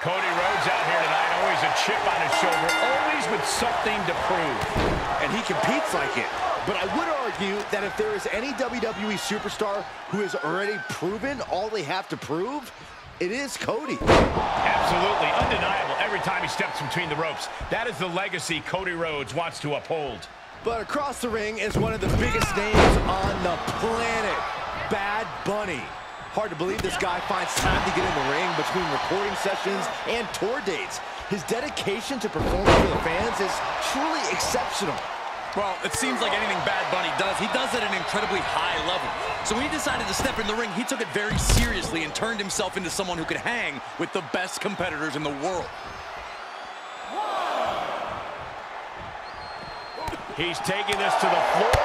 Cody Rhodes out here tonight, oh, always a chip on his shoulder, always with something to prove. And he competes like it. But I would argue that if there is any WWE superstar who has already proven all they have to prove, it is Cody. Absolutely, undeniable every time he steps between the ropes. That is the legacy Cody Rhodes wants to uphold. But across the ring is one of the biggest names on the planet, Bad Bunny. Hard to believe this guy finds time to get in the ring between recording sessions and tour dates. His dedication to performing for the fans is truly exceptional. Well, it seems like anything Bad Bunny does, he does it at an incredibly high level. So when he decided to step in the ring, he took it very seriously and turned himself into someone who could hang with the best competitors in the world. He's taking this to the floor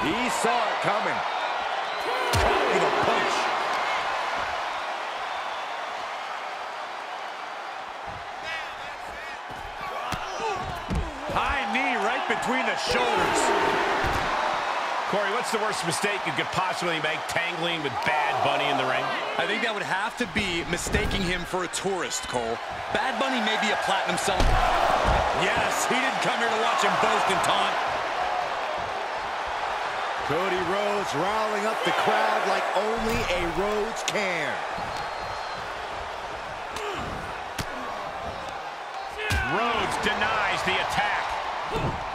He saw it coming. With a punch. High knee right between the shoulders. Corey, what's the worst mistake you could possibly make tangling with Bad Bunny in the ring? I think that would have to be mistaking him for a tourist, Cole. Bad Bunny may be a platinum seller. Yes, he didn't come here to watch him boast and taunt. Cody Rhodes riling up the crowd like only a Rhodes can. Rhodes denies the attack.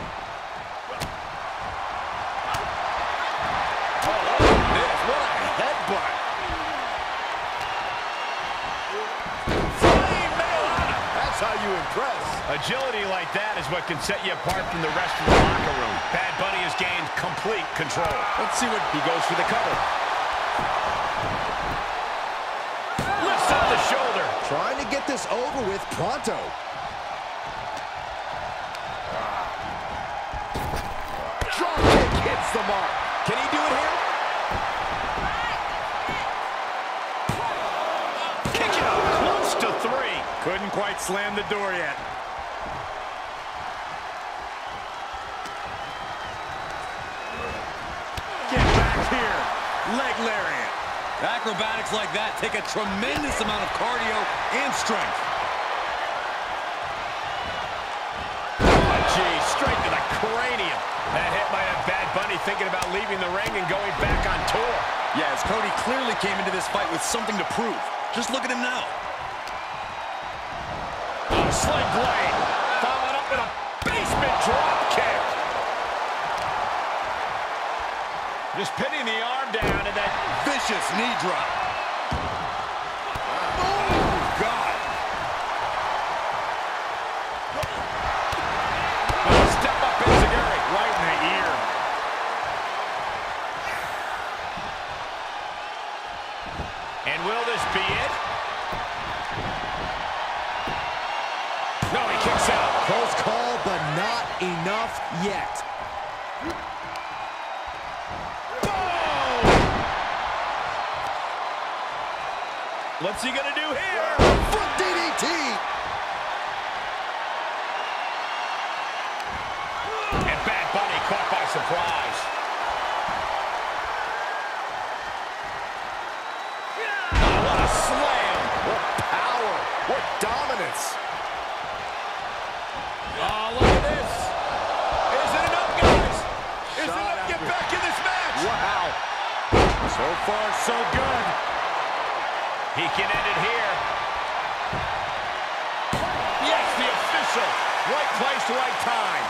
That can set you apart from the rest of the locker room. Bad Bunny has gained complete control. Let's see what He goes for the cover. Lifts up the shoulder. Trying to get this over with pronto. Drop kick hits the mark. Can he do it here? Kick out close to three. Couldn't quite slam the door yet. Here. Leg lariat. Acrobatics like that take a tremendous amount of cardio and strength. Oh, gee, straight to the cranium. That hit might have Bad Bunny thinking about leaving the ring and going back on tour. Yeah, as Cody clearly came into this fight with something to prove. Just look at him now. Oh, sling blade. Followed up with a basement drop kick. Just pinning the arm down and that Vicious knee drop. Oh, God. a step up Enziguri right in the ear. And will this be it? No, he kicks out. Close call, but not enough yet. What's he gonna do here? Front DDT. And Bad Bunny caught by surprise. Oh, what a slam! What power. What dominance. Oh, look at this! Is it enough, guys? Is it enough? Get back in this match! Wow. So far, so good. He can end it here. Yes, the official. Right place, right time.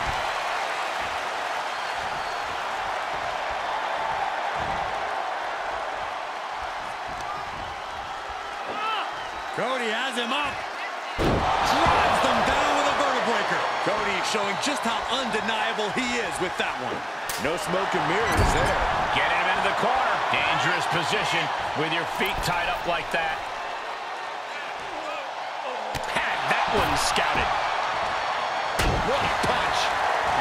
Cody has him up. Drives them down with a vertebreaker. Cody showing just how undeniable he is with that one. No smoke and mirrors there. Getting him into the corner. Dangerous position with your feet tied up like that. Had that one scouted. What a punch.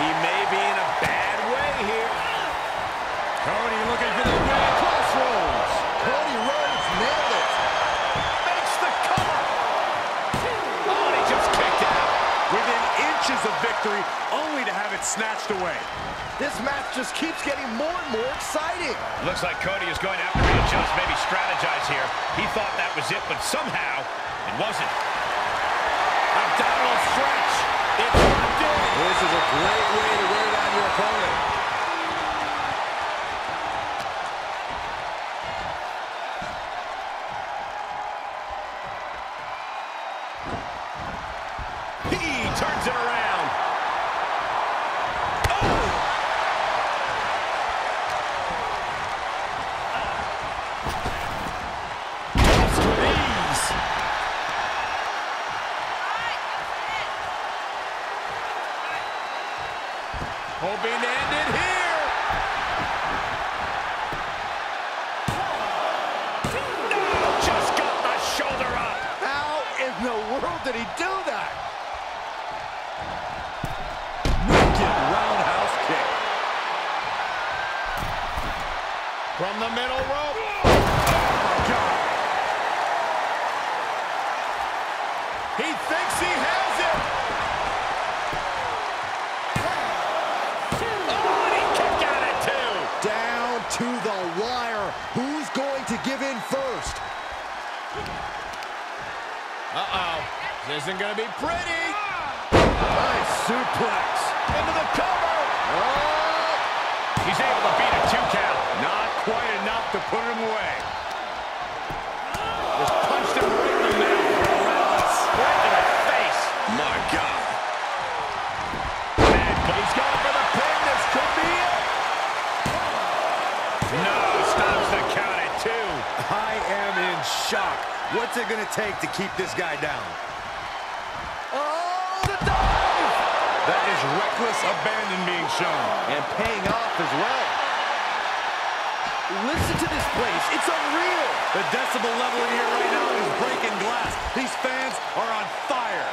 He may be in a bad way here. Cody looking for the win. Cross Rhodes. Cody Rhodes nailed it. Makes the cover. Oh, and he just kicked out. Within inches of victory, only to have it snatched away. This match just keeps getting more and more exciting. Looks like Cody is going to have to readjust, maybe strategize here. He thought that was it, but somehow it wasn't. Abdominal stretch. It's locked in. This is a great way to wear down your opponent. Hoping to end it here. No, just got the shoulder up. How in the world did he do that? Wicked roundhouse kick. From the middle rope. This isn't going to be pretty. Nice suplex. Into the cover. Oh. He's able to beat a two count. Not quite enough to put him away. Just punched him right in the mouth. Right in the face. My God. Bad, but he's going for the pin. This could be it. No, stops the count at two. I am in shock. What's it going to take to keep this guy down? That is reckless abandon being shown. And paying off as well. Listen to this place. It's unreal. The decibel level in here right now is breaking glass. These fans are on fire.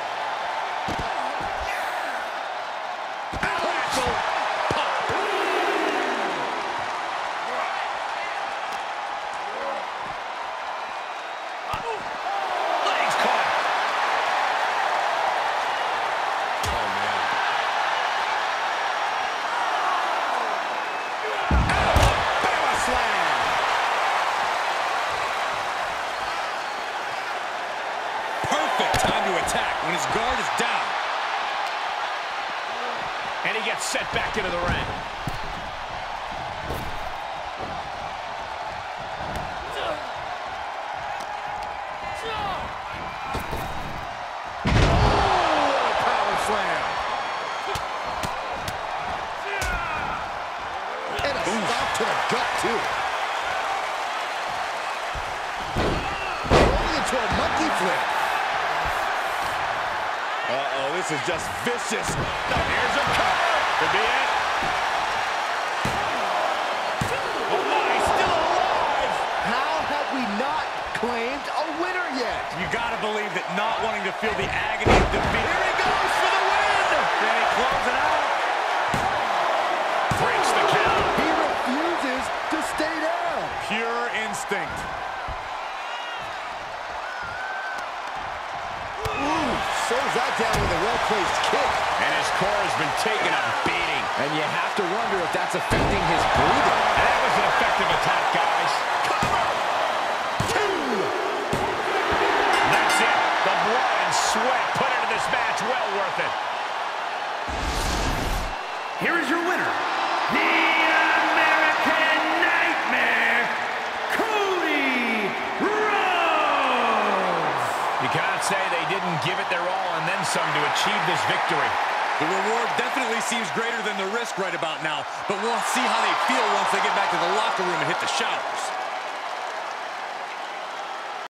To attack when his guard is down. And he gets set back into the ring. Power slam. And a stop to the gut, too. Is just vicious. Here's a cover. Could be it. Oh my, still alive. How have we not claimed a winner yet? You gotta believe that not wanting to feel the agony of defeat. Here he goes for the win. Can he close it out? Breaks slows that down with a well-placed kick. And his core has been taking a beating. And you have to wonder if that's affecting his breathing. That was an effective attack, guys. Cover. Two. That's it. The blood and sweat put into this match. Well worth it. Here is your winner, the American Nightmare, Cody Rhodes. You cannot say they didn't give it their all some to achieve this victory. The reward definitely seems greater than the risk right about now, but we'll see how they feel once they get back to the locker room and hit the showers.